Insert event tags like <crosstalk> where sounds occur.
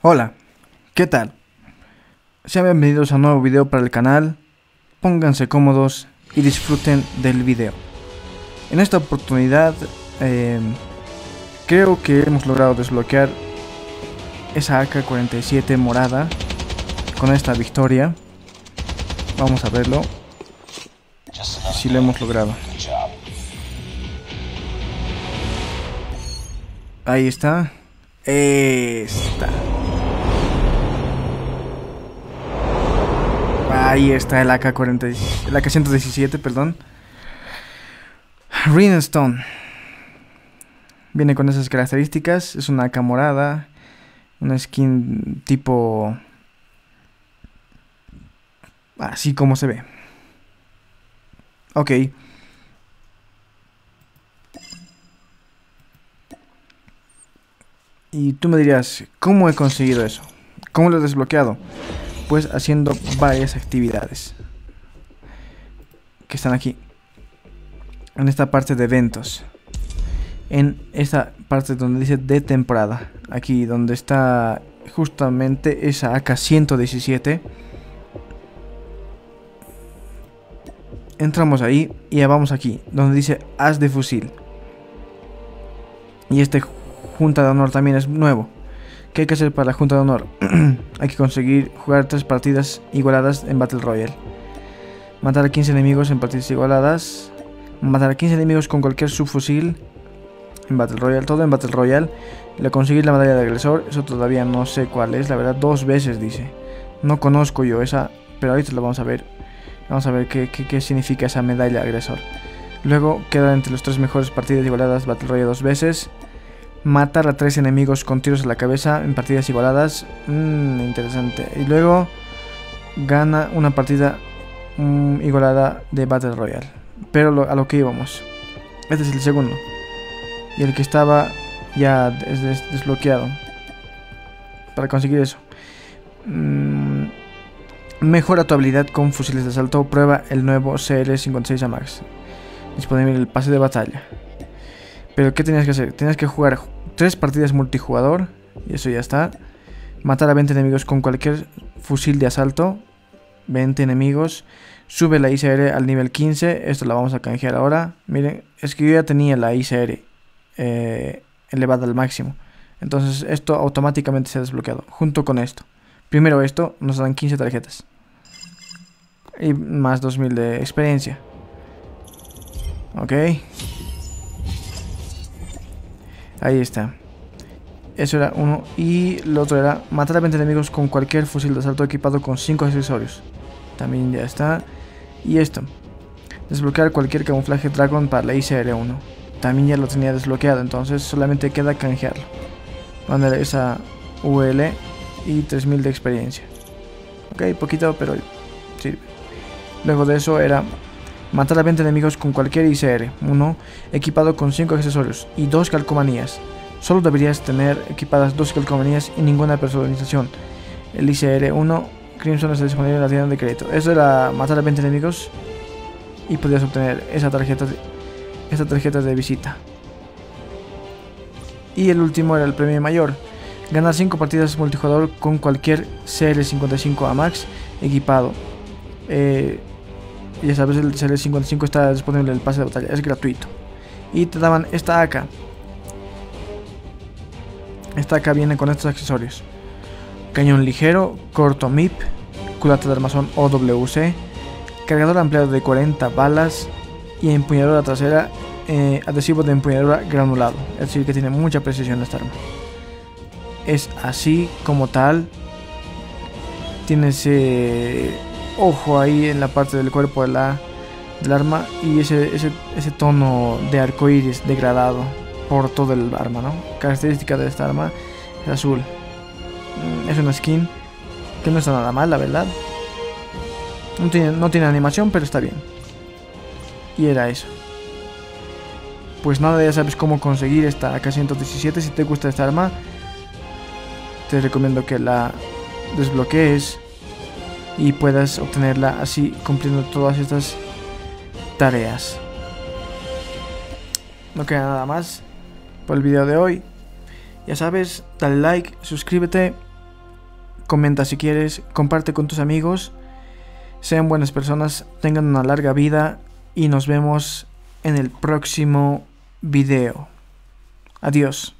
Hola, ¿qué tal? Sean bienvenidos a un nuevo video para el canal, pónganse cómodos y disfruten del video. En esta oportunidad eh, creo que hemos logrado desbloquear esa AK-47 morada con esta victoria. Vamos a verlo si lo hemos logrado. Ahí está. Esta. Ahí está el AK-40, el AK-117, perdón. Stone. Viene con esas características. Es una AK morada. Una skin tipo... Así como se ve. Ok. Y tú me dirías, ¿cómo he conseguido eso? ¿Cómo lo he desbloqueado? Pues haciendo varias actividades. Que están aquí. En esta parte de eventos. En esta parte donde dice de temporada. Aquí donde está justamente esa AK-117. Entramos ahí y ya vamos aquí. Donde dice as de fusil. Y este Junta de Honor también es nuevo. ¿Qué hay que hacer para la Junta de Honor? <clears throat> hay que conseguir jugar tres partidas igualadas en Battle Royale. Matar a 15 enemigos en partidas igualadas. Matar a 15 enemigos con cualquier subfusil en Battle Royale. Todo en Battle Royale. Le conseguir la medalla de agresor. Eso todavía no sé cuál es. La verdad, dos veces dice. No conozco yo esa. Pero ahorita lo vamos a ver. Vamos a ver qué, qué, qué significa esa medalla de agresor. Luego queda entre los tres mejores partidas igualadas Battle Royale dos veces. Matar a tres enemigos con tiros a la cabeza en partidas igualadas. Mmm, interesante. Y luego gana una partida mmm, igualada de Battle Royale. Pero a lo que íbamos. Este es el segundo. Y el que estaba ya des des desbloqueado. Para conseguir eso. Mmm, mejora tu habilidad con fusiles de asalto. Prueba el nuevo CR56 AMAX. Disponible en el pase de batalla. Pero ¿qué tenías que hacer? Tenías que jugar tres partidas multijugador. Y eso ya está. Matar a 20 enemigos con cualquier fusil de asalto. 20 enemigos. Sube la ICR al nivel 15. Esto la vamos a canjear ahora. Miren, es que yo ya tenía la ICR eh, elevada al máximo. Entonces esto automáticamente se ha desbloqueado. Junto con esto. Primero esto, nos dan 15 tarjetas. Y más 2000 de experiencia. Ok. Ahí está. Eso era uno. Y lo otro era matar a 20 enemigos con cualquier fusil de asalto equipado con 5 accesorios. También ya está. Y esto. Desbloquear cualquier camuflaje Dragon para la ICR1. También ya lo tenía desbloqueado, entonces solamente queda canjearlo. Mándale esa UL y 3000 de experiencia. Ok, poquito, pero sirve. Luego de eso era Matar a 20 enemigos con cualquier ICR, 1 equipado con 5 accesorios y 2 calcomanías. Solo deberías tener equipadas 2 calcomanías y ninguna personalización. El ICR 1 Crimson está disponible en la tienda de crédito. Eso era matar a 20 enemigos y podías obtener esa tarjeta de, esa tarjeta de visita. Y el último era el premio mayor. Ganar 5 partidas multijugador con cualquier CL55 AMAX equipado. Eh, ya sabes, el CL55 está disponible en el pase de batalla, es gratuito. Y te daban esta AK. Esta AK viene con estos accesorios. Cañón ligero, corto MIP, culata de armazón OWC, cargador ampliado de 40 balas y empuñadura trasera, eh, adhesivo de empuñadura granulado. Es decir, que tiene mucha precisión esta arma. Es así como tal. Tiene ese ojo ahí en la parte del cuerpo de la, del arma y ese, ese, ese tono de arco iris degradado por todo el arma, ¿no? Característica de esta arma es azul. Mm, es una skin que no está nada mal, la verdad. No tiene, no tiene animación, pero está bien. Y era eso. Pues nada, ya sabes cómo conseguir esta AK-117. Si te gusta esta arma, te recomiendo que la desbloquees y puedas obtenerla así cumpliendo todas estas tareas. No queda nada más por el video de hoy. Ya sabes, dale like, suscríbete comenta si quieres, comparte con tus amigos. Sean buenas personas, tengan una larga vida y nos vemos en el próximo video. Adiós.